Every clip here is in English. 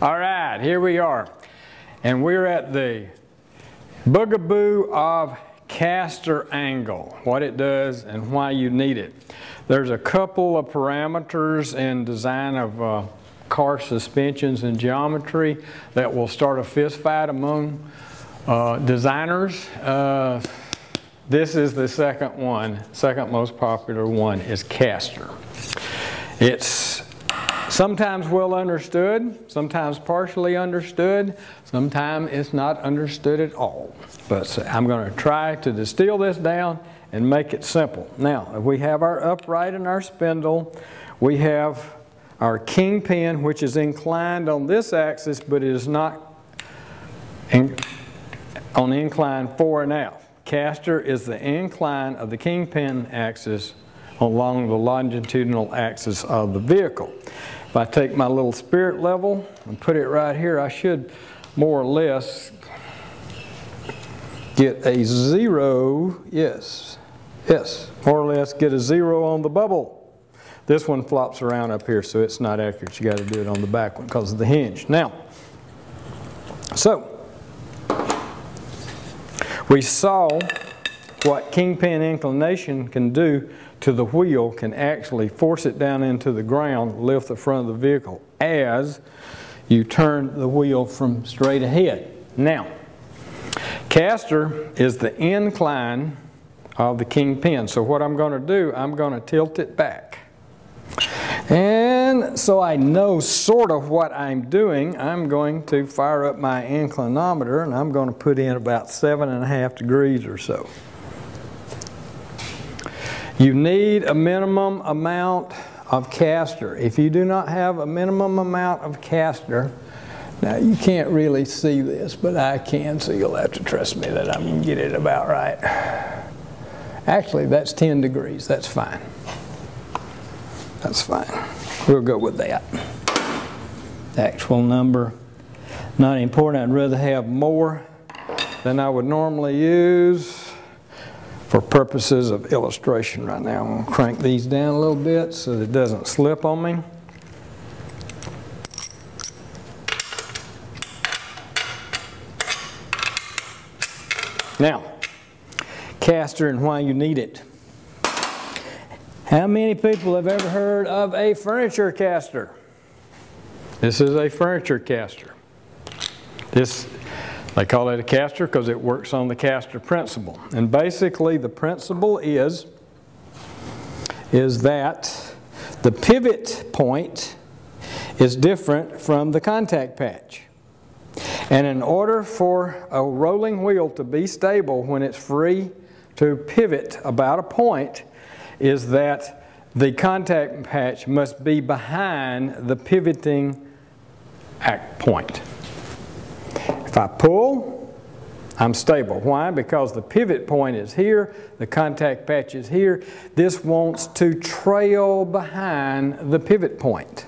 All right, here we are. And we're at the bugaboo of caster angle, what it does and why you need it. There's a couple of parameters in design of uh, car suspensions and geometry that will start a fist fight among uh, designers. Uh, this is the second one, second most popular one is caster. It's sometimes well understood, sometimes partially understood, sometimes it's not understood at all. But I'm going to try to distill this down and make it simple. Now, if we have our upright and our spindle, we have our kingpin, which is inclined on this axis, but it is not in, on incline fore and aft. Caster is the incline of the kingpin axis along the longitudinal axis of the vehicle. If I take my little spirit level and put it right here, I should more or less get a zero, yes, yes, more or less get a zero on the bubble. This one flops around up here, so it's not accurate. You got to do it on the back one because of the hinge. Now, so we saw what kingpin inclination can do to the wheel can actually force it down into the ground, lift the front of the vehicle as you turn the wheel from straight ahead. Now, caster is the incline of the kingpin. So what I'm going to do, I'm going to tilt it back. And so I know sort of what I'm doing, I'm going to fire up my inclinometer and I'm going to put in about seven and a half degrees or so. You need a minimum amount of caster. If you do not have a minimum amount of caster, now you can't really see this, but I can, so you'll have to trust me that I'm to get it about right. Actually, that's 10 degrees. That's fine. That's fine. We'll go with that. Actual number, not important. I'd rather have more than I would normally use for purposes of illustration right now. I'm going to crank these down a little bit so that it doesn't slip on me. Now, caster and why you need it. How many people have ever heard of a furniture caster? This is a furniture caster. This, they call it a caster because it works on the caster principle. And basically the principle is, is that the pivot point is different from the contact patch. And in order for a rolling wheel to be stable when it's free to pivot about a point, is that the contact patch must be behind the pivoting point. If I pull, I'm stable. Why? Because the pivot point is here, the contact patch is here. This wants to trail behind the pivot point.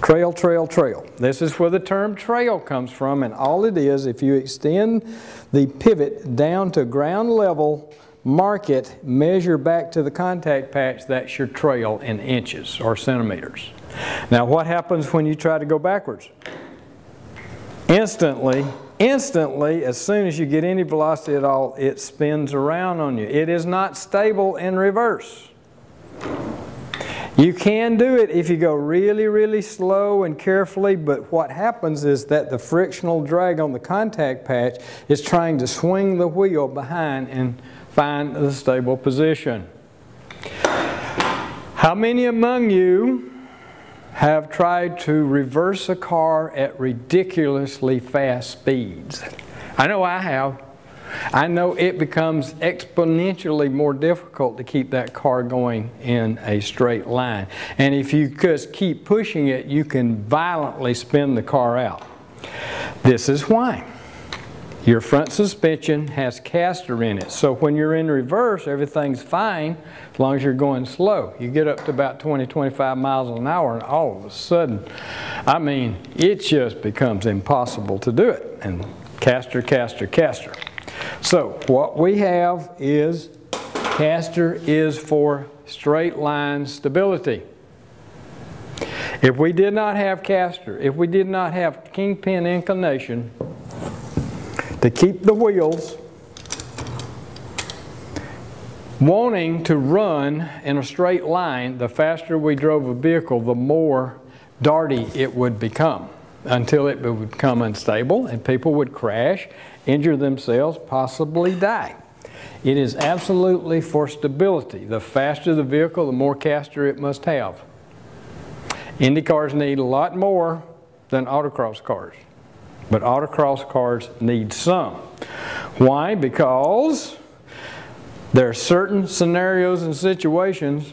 Trail, trail, trail. This is where the term trail comes from, and all it is, if you extend the pivot down to ground level mark it, measure back to the contact patch, that's your trail in inches or centimeters. Now what happens when you try to go backwards? Instantly, instantly, as soon as you get any velocity at all, it spins around on you. It is not stable in reverse. You can do it if you go really, really slow and carefully, but what happens is that the frictional drag on the contact patch is trying to swing the wheel behind and find the stable position. How many among you have tried to reverse a car at ridiculously fast speeds? I know I have. I know it becomes exponentially more difficult to keep that car going in a straight line. And if you just keep pushing it, you can violently spin the car out. This is why. Your front suspension has caster in it. So when you're in reverse, everything's fine as long as you're going slow. You get up to about 20, 25 miles an hour and all of a sudden, I mean, it just becomes impossible to do it. And caster, caster, caster. So what we have is caster is for straight line stability. If we did not have caster, if we did not have kingpin inclination to keep the wheels wanting to run in a straight line, the faster we drove a vehicle, the more darty it would become until it would become unstable and people would crash, injure themselves, possibly die. It is absolutely for stability. The faster the vehicle, the more caster it must have. Indy cars need a lot more than autocross cars, but autocross cars need some. Why? Because there are certain scenarios and situations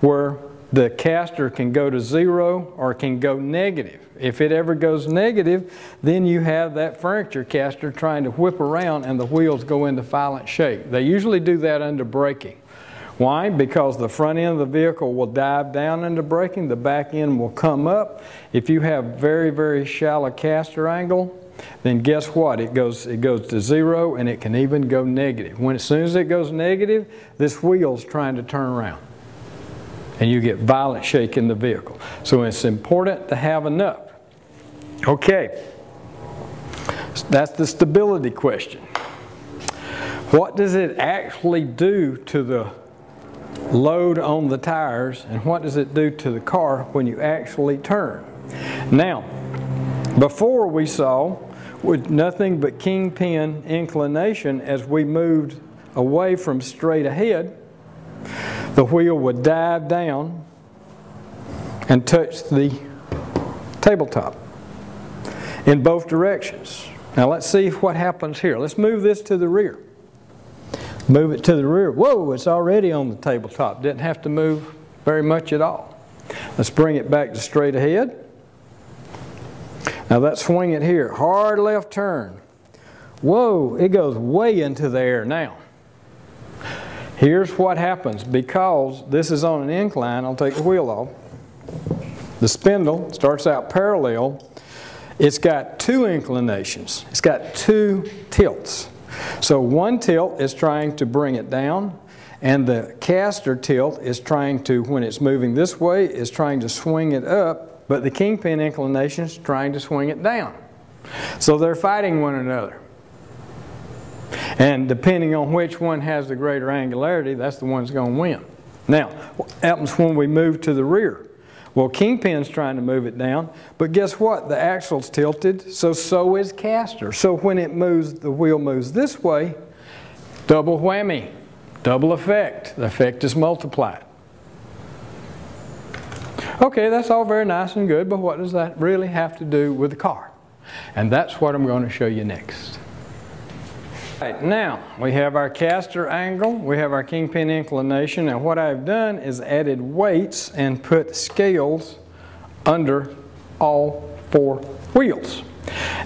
where the caster can go to zero or can go negative. If it ever goes negative, then you have that furniture caster trying to whip around and the wheels go into violent shake. They usually do that under braking. Why? Because the front end of the vehicle will dive down into braking, the back end will come up. If you have very, very shallow caster angle, then guess what? It goes, it goes to zero and it can even go negative. When as soon as it goes negative, this wheel's trying to turn around. And you get violent shake in the vehicle. So it's important to have enough. Okay, that's the stability question. What does it actually do to the load on the tires and what does it do to the car when you actually turn? Now, before we saw with nothing but kingpin inclination as we moved away from straight ahead, the wheel would dive down and touch the tabletop in both directions. Now let's see what happens here. Let's move this to the rear. Move it to the rear. Whoa, it's already on the tabletop. Didn't have to move very much at all. Let's bring it back to straight ahead. Now let's swing it here. Hard left turn. Whoa, it goes way into the air now. Here's what happens because this is on an incline. I'll take the wheel off. The spindle starts out parallel it's got two inclinations. It's got two tilts. So one tilt is trying to bring it down, and the caster tilt is trying to, when it's moving this way, is trying to swing it up, but the kingpin inclination is trying to swing it down. So they're fighting one another. And depending on which one has the greater angularity, that's the one that's going to win. Now, what happens when we move to the rear? Well, Kingpin's trying to move it down, but guess what? The axle's tilted, so so is caster. So when it moves, the wheel moves this way, double whammy, double effect. The effect is multiplied. Okay, that's all very nice and good, but what does that really have to do with the car? And that's what I'm going to show you next. Right, now, we have our caster angle, we have our kingpin inclination, and what I've done is added weights and put scales under all four wheels.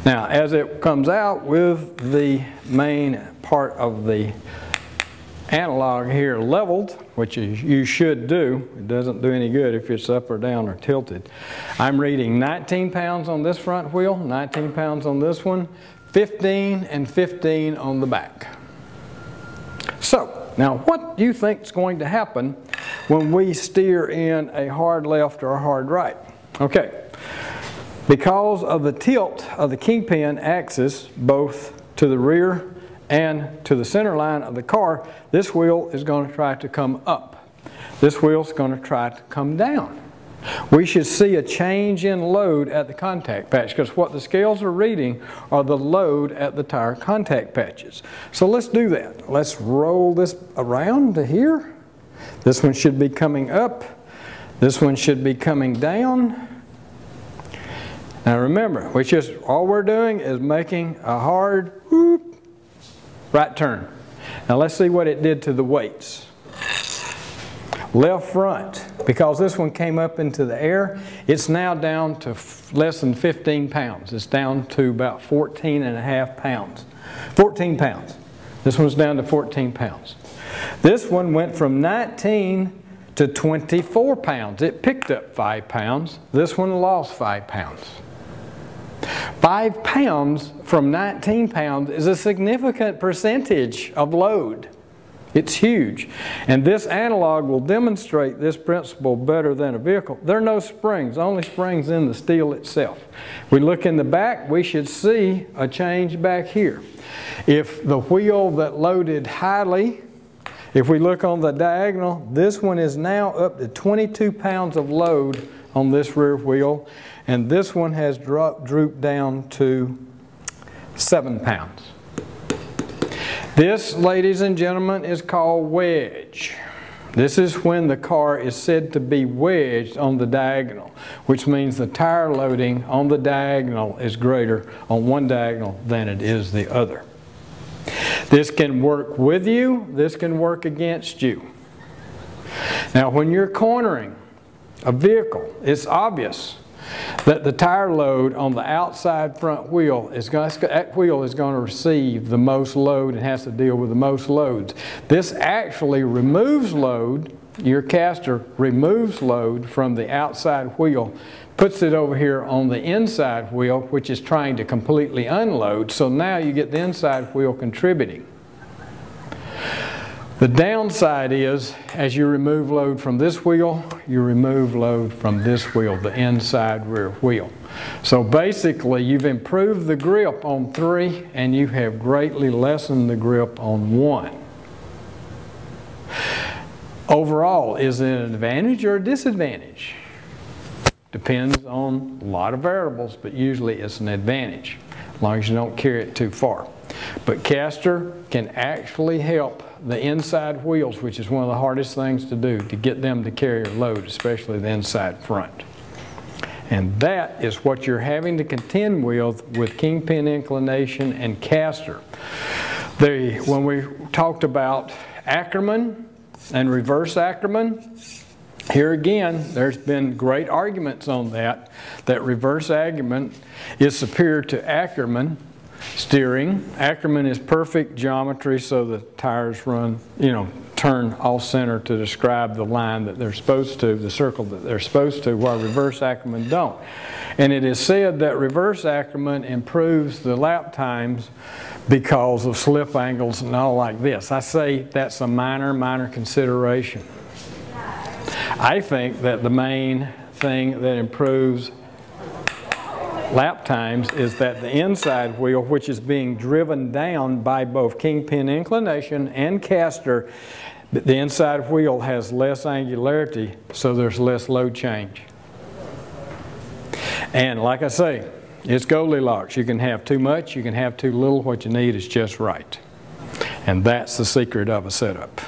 Now, as it comes out with the main part of the analog here leveled, which is, you should do, it doesn't do any good if it's up or down or tilted. I'm reading 19 pounds on this front wheel, 19 pounds on this one, 15 and 15 on the back. So, now what do you think is going to happen when we steer in a hard left or a hard right? Okay, because of the tilt of the kingpin axis, both to the rear and to the center line of the car, this wheel is going to try to come up. This wheel is going to try to come down we should see a change in load at the contact patch because what the scales are reading are the load at the tire contact patches. So let's do that. Let's roll this around to here. This one should be coming up. This one should be coming down. Now remember, we just all we're doing is making a hard whoop, right turn. Now let's see what it did to the weights. Left front, because this one came up into the air, it's now down to less than 15 pounds. It's down to about 14 and a half pounds. 14 pounds. This one's down to 14 pounds. This one went from 19 to 24 pounds. It picked up five pounds. This one lost five pounds. Five pounds from 19 pounds is a significant percentage of load It's huge. And this analog will demonstrate this principle better than a vehicle. There are no springs, only springs in the steel itself. We look in the back, we should see a change back here. If the wheel that loaded highly, if we look on the diagonal, this one is now up to 22 pounds of load on this rear wheel, and this one has dropped, drooped down to seven pounds. This, ladies and gentlemen, is called wedge. This is when the car is said to be wedged on the diagonal, which means the tire loading on the diagonal is greater on one diagonal than it is the other. This can work with you, this can work against you. Now when you're cornering a vehicle, it's obvious that the tire load on the outside front wheel is going, that wheel is going to receive the most load and has to deal with the most loads. This actually removes load, your caster removes load from the outside wheel, puts it over here on the inside wheel, which is trying to completely unload, so now you get the inside wheel contributing. The downside is, as you remove load from this wheel, you remove load from this wheel, the inside rear wheel. So basically, you've improved the grip on three, and you have greatly lessened the grip on one. Overall, is it an advantage or a disadvantage? Depends on a lot of variables, but usually it's an advantage, as long as you don't carry it too far. But caster can actually help the inside wheels, which is one of the hardest things to do, to get them to carry a load, especially the inside front. And that is what you're having to contend with with kingpin inclination and caster. The, when we talked about Ackerman and reverse Ackerman, here again, there's been great arguments on that, that reverse Ackerman is superior to Ackerman steering. Ackerman is perfect geometry so the tires run, you know, turn off center to describe the line that they're supposed to, the circle that they're supposed to, while reverse Ackerman don't. And it is said that reverse Ackerman improves the lap times because of slip angles and all like this. I say that's a minor, minor consideration. I think that the main thing that improves lap times is that the inside wheel, which is being driven down by both kingpin inclination and caster, the inside wheel has less angularity, so there's less load change. And like I say, it's Goldilocks. You can have too much, you can have too little. What you need is just right. And that's the secret of a setup.